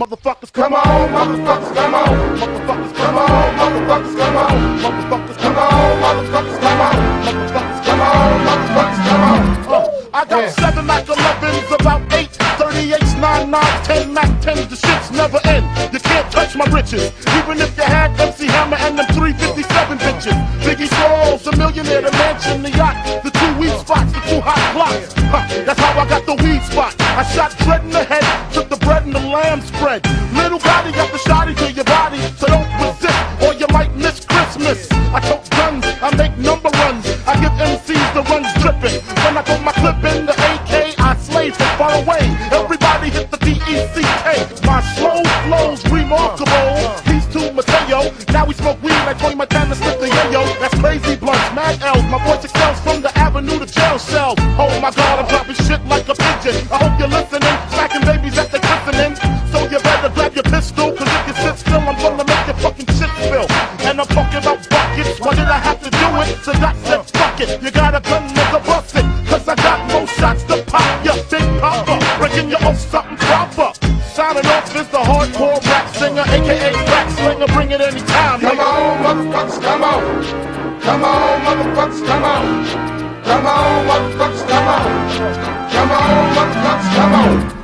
Motherfuckers, come on, motherfuckers, come on. Motherfuckers, come on, motherfuckers, come on. Motherfuckers, come on, motherfuckers, come on. Motherfuckers, come on, motherfuckers, come on. Uh, I got seven Mac 11s, about eight 38s, 9 9s, 10 Mac 10s, the shits never end. You can't touch my riches, even if you had MC Hammer and them 357 bitches. Biggie Smalls, a millionaire, the mansion, the yacht, the two weak spots, the two hot blocks. Huh, that's how I got the weed spot. I shot dread in the head, took lamb spread. Little body got the shotty to your body, so don't resist, or you might miss Christmas. I tote guns, I make number runs, I give MCs the runs dripping. When I put my clip in the AK, I slay from far away. Everybody hit the D-E-C-K. My slow flow's remarkable. He's too Mateo. Now we smoke weed like Tony Montana, slip the yayo. That's crazy blunts, mad L's. My voice excels from the avenue to jail cell. Oh my god, I'm dropping shit make your fucking shit spill. And I'm talking about buckets. Why did I have to do it? So that said, fuck it. You got a gun, nigga, bust it. Cause I got more shots to pop ya, big papa. Breaking you off something proper. Signing off is the hardcore rap singer, aka rap slinger. Bring it anytime. Come on, motherfuckers, come on. Come on, motherfuckers, come on. Come on, motherfuckers, come on. Come on, motherfuckers, come on.